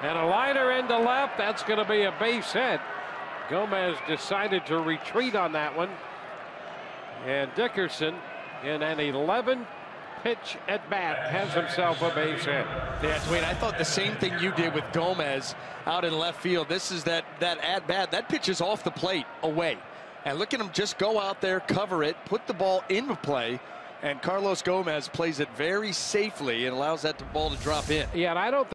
And a liner into left. That's going to be a base hit. Gomez decided to retreat on that one. And Dickerson, in an 11 pitch at bat, has himself a base hit. Yeah, Dwayne, I thought the same thing you did with Gomez out in left field. This is that, that at bat. That pitch is off the plate away. And look at him just go out there, cover it, put the ball into play. And Carlos Gomez plays it very safely and allows that ball to drop in. Yeah, and I don't